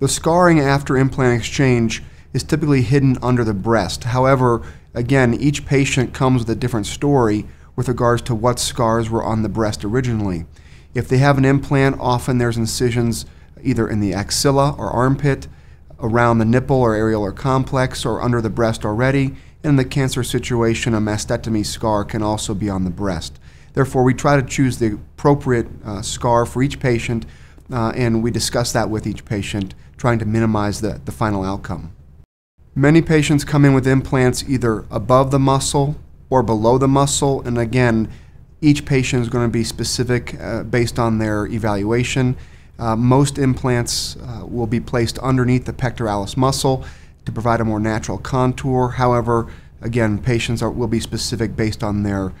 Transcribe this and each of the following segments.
The scarring after implant exchange is typically hidden under the breast. However, again, each patient comes with a different story with regards to what scars were on the breast originally. If they have an implant, often there's incisions either in the axilla or armpit, around the nipple or areolar complex, or under the breast already. In the cancer situation, a mastectomy scar can also be on the breast. Therefore, we try to choose the appropriate uh, scar for each patient, uh, and we discuss that with each patient, trying to minimize the, the final outcome. Many patients come in with implants either above the muscle or below the muscle, and again, each patient is going to be specific uh, based on their evaluation. Uh, most implants uh, will be placed underneath the pectoralis muscle to provide a more natural contour. However, again, patients are, will be specific based on their uh,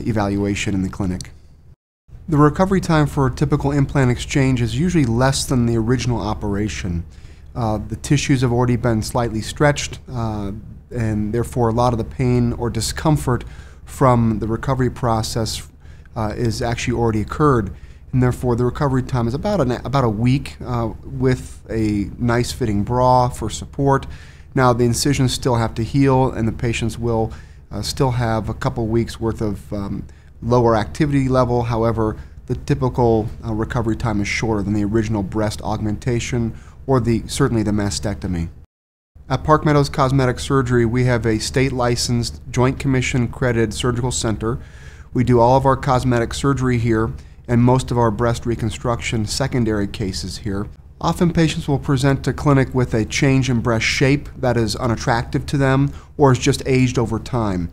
evaluation in the clinic. The recovery time for a typical implant exchange is usually less than the original operation. Uh, the tissues have already been slightly stretched, uh, and therefore a lot of the pain or discomfort from the recovery process uh, is actually already occurred and therefore the recovery time is about an, about a week uh, with a nice fitting bra for support. Now the incisions still have to heal, and the patients will uh, still have a couple weeks worth of um, lower activity level. However, the typical uh, recovery time is shorter than the original breast augmentation or the certainly the mastectomy. At Park Meadows Cosmetic Surgery, we have a state licensed, Joint commission credited surgical center. We do all of our cosmetic surgery here and most of our breast reconstruction secondary cases here. Often patients will present to clinic with a change in breast shape that is unattractive to them or is just aged over time.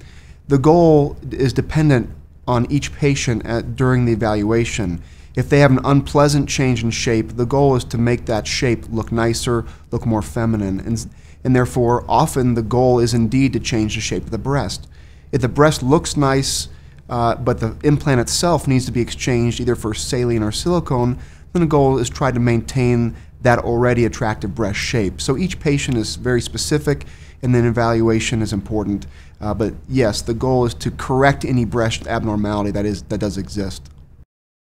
The goal is dependent on each patient at, during the evaluation. If they have an unpleasant change in shape, the goal is to make that shape look nicer, look more feminine, and, and therefore often the goal is indeed to change the shape of the breast. If the breast looks nice, uh, but the implant itself needs to be exchanged either for saline or silicone, then the goal is try to maintain that already attractive breast shape. So each patient is very specific, and then evaluation is important. Uh, but yes, the goal is to correct any breast abnormality that is that does exist.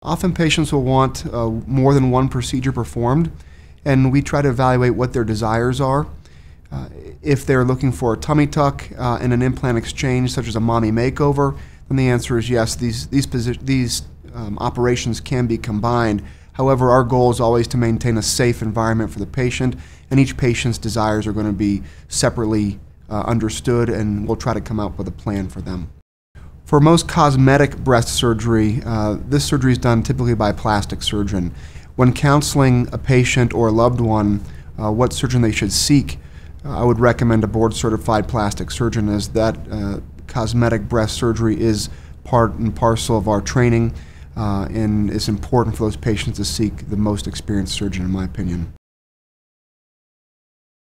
Often patients will want uh, more than one procedure performed, and we try to evaluate what their desires are. Uh, if they're looking for a tummy tuck uh, and an implant exchange, such as a mommy makeover, then the answer is yes, these, these, these um, operations can be combined. However, our goal is always to maintain a safe environment for the patient, and each patient's desires are going to be separately uh, understood, and we'll try to come up with a plan for them. For most cosmetic breast surgery, uh, this surgery is done typically by a plastic surgeon. When counseling a patient or a loved one uh, what surgeon they should seek, uh, I would recommend a board certified plastic surgeon as that uh, cosmetic breast surgery is part and parcel of our training, uh, and it's important for those patients to seek the most experienced surgeon, in my opinion.